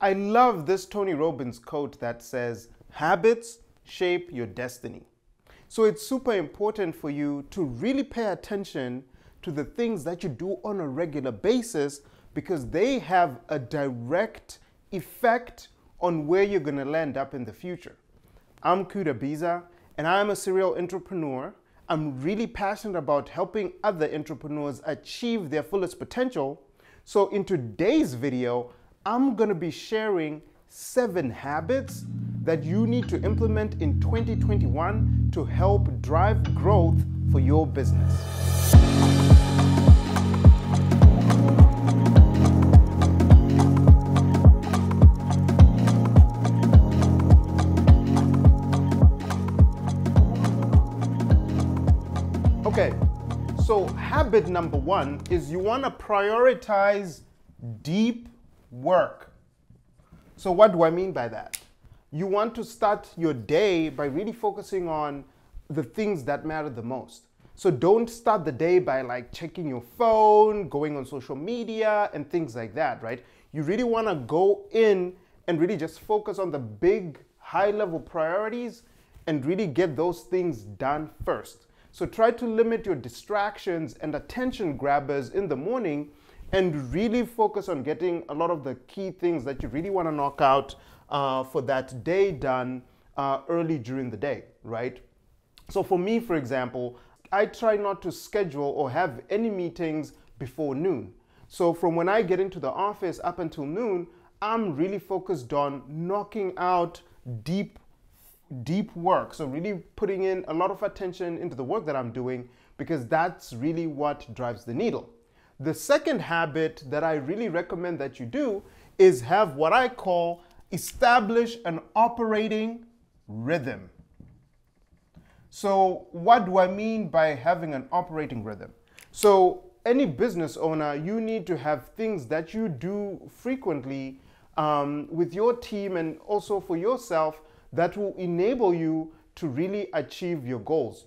I love this Tony Robbins quote that says, Habits shape your destiny. So it's super important for you to really pay attention to the things that you do on a regular basis because they have a direct effect on where you're going to land up in the future. I'm Kuda Biza, and I'm a serial entrepreneur. I'm really passionate about helping other entrepreneurs achieve their fullest potential. So in today's video, I'm going to be sharing seven habits that you need to implement in 2021 to help drive growth for your business. Okay, so habit number one is you want to prioritize deep work. So, what do I mean by that? You want to start your day by really focusing on the things that matter the most. So, don't start the day by like checking your phone, going on social media, and things like that, right? You really want to go in and really just focus on the big, high level priorities and really get those things done first. So try to limit your distractions and attention grabbers in the morning and really focus on getting a lot of the key things that you really want to knock out uh, for that day done uh, early during the day, right? So for me, for example, I try not to schedule or have any meetings before noon. So from when I get into the office up until noon, I'm really focused on knocking out deep deep work. So really putting in a lot of attention into the work that I'm doing because that's really what drives the needle. The second habit that I really recommend that you do is have what I call establish an operating rhythm. So what do I mean by having an operating rhythm? So any business owner, you need to have things that you do frequently um, with your team and also for yourself that will enable you to really achieve your goals.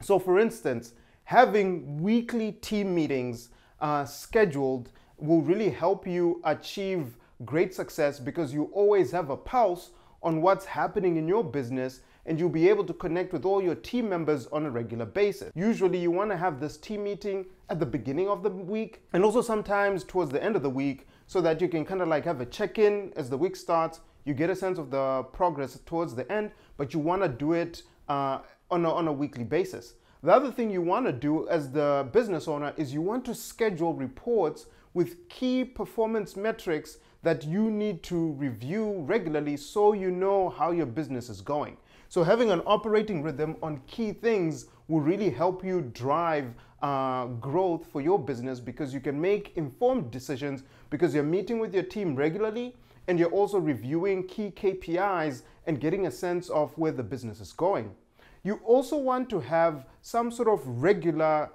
So, for instance, having weekly team meetings uh, scheduled will really help you achieve great success because you always have a pulse on what's happening in your business and you'll be able to connect with all your team members on a regular basis. Usually, you want to have this team meeting at the beginning of the week and also sometimes towards the end of the week so that you can kind of like have a check in as the week starts you get a sense of the progress towards the end, but you want to do it uh, on, a, on a weekly basis. The other thing you want to do as the business owner is you want to schedule reports with key performance metrics that you need to review regularly so you know how your business is going. So having an operating rhythm on key things will really help you drive uh, growth for your business because you can make informed decisions because you're meeting with your team regularly and you're also reviewing key KPIs and getting a sense of where the business is going. You also want to have some sort of regular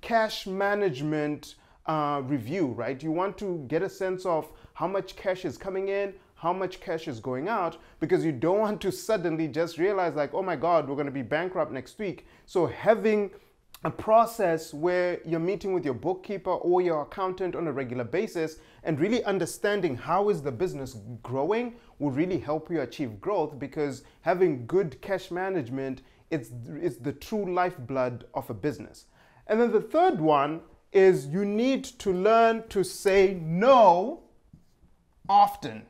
cash management uh, review, right? You want to get a sense of how much cash is coming in, how much cash is going out, because you don't want to suddenly just realize, like, oh my God, we're going to be bankrupt next week. So having a process where you're meeting with your bookkeeper or your accountant on a regular basis and really understanding how is the business growing will really help you achieve growth because having good cash management it's, it's the true lifeblood of a business. And then the third one is you need to learn to say no often.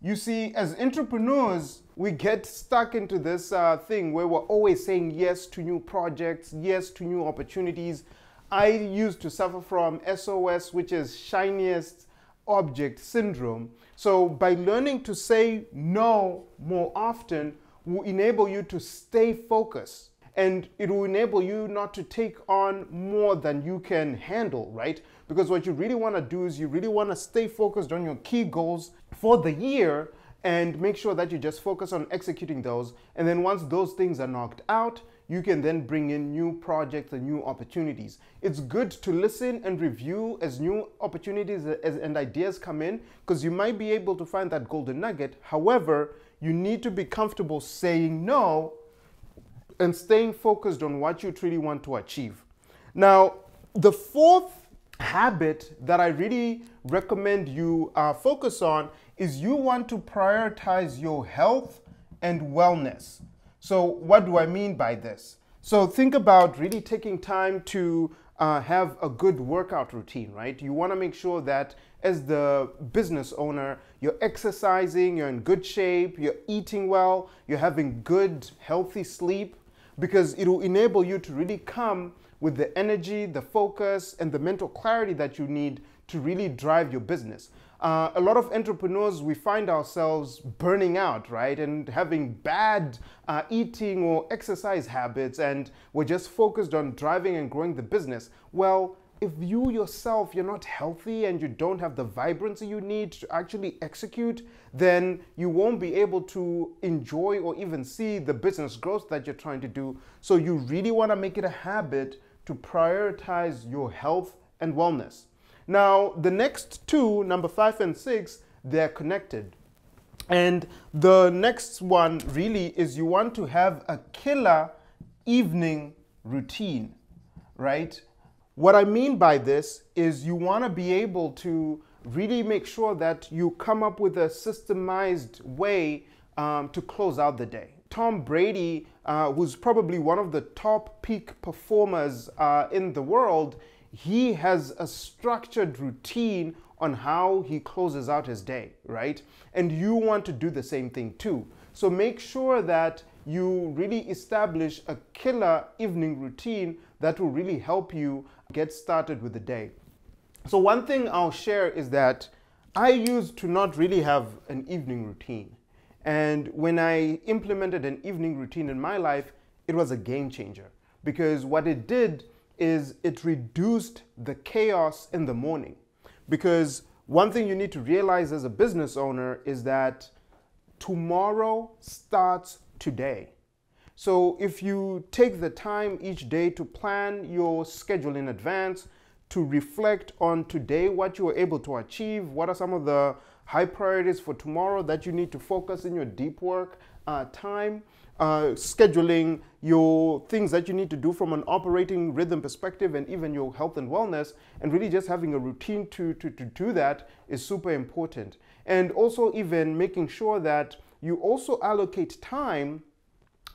You see, as entrepreneurs, we get stuck into this uh, thing where we're always saying yes to new projects, yes to new opportunities. I used to suffer from SOS, which is shiniest object syndrome. So, by learning to say no more often, will enable you to stay focused and it will enable you not to take on more than you can handle, right? Because what you really want to do is you really want to stay focused on your key goals for the year and make sure that you just focus on executing those. And then once those things are knocked out, you can then bring in new projects and new opportunities. It's good to listen and review as new opportunities and ideas come in because you might be able to find that golden nugget. However, you need to be comfortable saying no and staying focused on what you truly want to achieve. Now, the fourth habit that I really recommend you uh, focus on is you want to prioritize your health and wellness. So, what do I mean by this? So, think about really taking time to uh, have a good workout routine, right? You want to make sure that as the business owner, you're exercising, you're in good shape, you're eating well, you're having good, healthy sleep, because it will enable you to really come with the energy, the focus, and the mental clarity that you need to really drive your business. Uh, a lot of entrepreneurs, we find ourselves burning out, right? And having bad uh, eating or exercise habits, and we're just focused on driving and growing the business. Well, if you yourself you're not healthy and you don't have the vibrancy you need to actually execute then you won't be able to enjoy or even see the business growth that you're trying to do so you really want to make it a habit to prioritize your health and wellness now the next two number 5 and 6 they're connected and the next one really is you want to have a killer evening routine right what I mean by this is you want to be able to really make sure that you come up with a systemized way um, to close out the day. Tom Brady, uh, who's probably one of the top peak performers uh, in the world, he has a structured routine on how he closes out his day, right? And you want to do the same thing too. So make sure that you really establish a killer evening routine that will really help you get started with the day. So one thing I'll share is that I used to not really have an evening routine. And when I implemented an evening routine in my life, it was a game changer because what it did is it reduced the chaos in the morning. Because one thing you need to realize as a business owner is that tomorrow starts today. So if you take the time each day to plan your schedule in advance, to reflect on today what you were able to achieve, what are some of the high priorities for tomorrow that you need to focus in your deep work uh, time, uh, scheduling your things that you need to do from an operating rhythm perspective and even your health and wellness, and really just having a routine to, to, to do that is super important. And also, even making sure that you also allocate time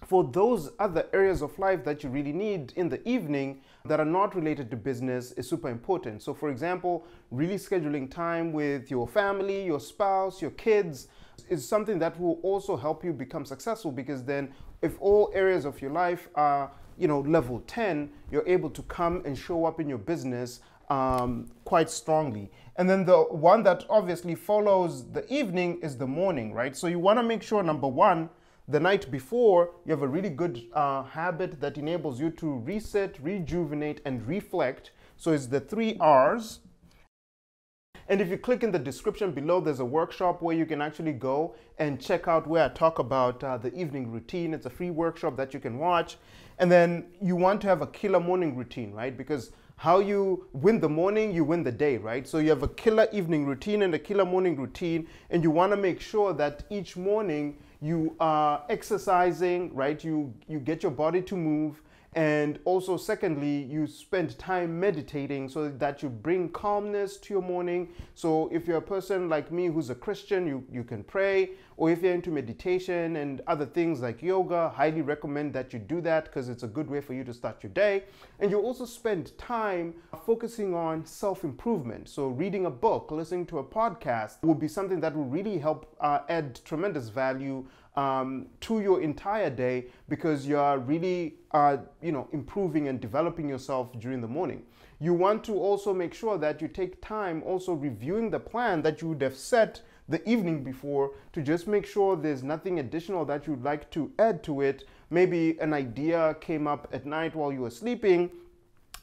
for those other areas of life that you really need in the evening that are not related to business is super important. So, for example, really scheduling time with your family, your spouse, your kids is something that will also help you become successful because then, if all areas of your life are you know level 10 you're able to come and show up in your business um, quite strongly and then the one that obviously follows the evening is the morning right so you want to make sure number one the night before, you have a really good uh, habit that enables you to reset, rejuvenate, and reflect. So it's the three R's. And if you click in the description below, there's a workshop where you can actually go and check out where I talk about uh, the evening routine. It's a free workshop that you can watch. And then you want to have a killer morning routine, right? Because how you win the morning, you win the day, right? So you have a killer evening routine and a killer morning routine, and you want to make sure that each morning you are exercising, right? You, you get your body to move. And also, secondly, you spend time meditating so that you bring calmness to your morning. So, if you're a person like me who's a Christian, you, you can pray. Or if you're into meditation and other things like yoga, highly recommend that you do that because it's a good way for you to start your day. And you also spend time focusing on self improvement. So, reading a book, listening to a podcast will be something that will really help uh, add tremendous value um, to your entire day because you are really uh, you know improving and developing yourself during the morning. You want to also make sure that you take time also reviewing the plan that you would have set the evening before to just make sure there's nothing additional that you'd like to add to it. Maybe an idea came up at night while you were sleeping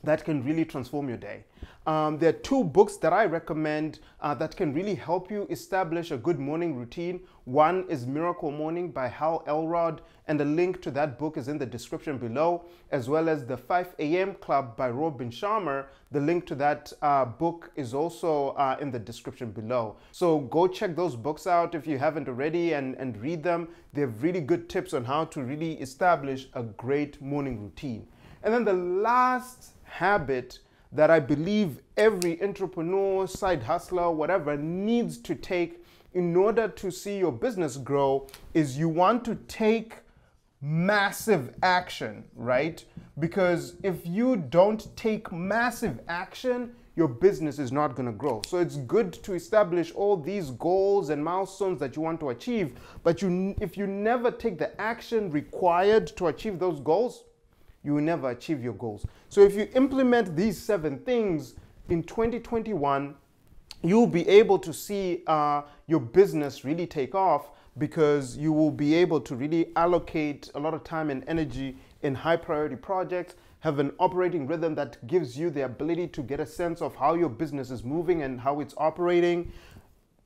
that can really transform your day. Um, there are two books that I recommend uh, that can really help you establish a good morning routine. One is Miracle Morning by Hal Elrod, and the link to that book is in the description below, as well as The 5 a.m. Club by Robin Sharma. The link to that uh, book is also uh, in the description below. So go check those books out if you haven't already and, and read them. They have really good tips on how to really establish a great morning routine. And then the last habit that I believe every entrepreneur, side hustler, whatever needs to take in order to see your business grow is you want to take massive action, right? Because if you don't take massive action, your business is not going to grow. So it's good to establish all these goals and milestones that you want to achieve, but you if you never take the action required to achieve those goals, you will never achieve your goals. So if you implement these seven things in 2021, you'll be able to see uh, your business really take off because you will be able to really allocate a lot of time and energy in high priority projects have an operating rhythm that gives you the ability to get a sense of how your business is moving and how it's operating.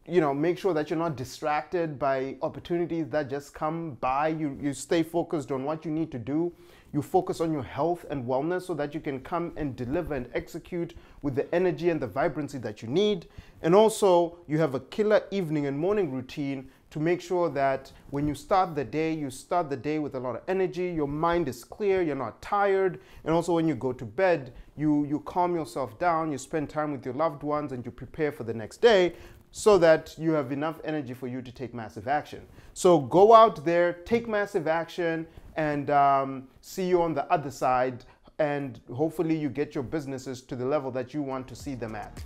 You know, make sure that you're not distracted by opportunities that just come by. You, you stay focused on what you need to do. You focus on your health and wellness so that you can come and deliver and execute with the energy and the vibrancy that you need. And also, you have a killer evening and morning routine to make sure that when you start the day, you start the day with a lot of energy, your mind is clear, you're not tired, and also when you go to bed, you, you calm yourself down, you spend time with your loved ones, and you prepare for the next day so that you have enough energy for you to take massive action. So go out there, take massive action, and um, see you on the other side, and hopefully you get your businesses to the level that you want to see them at.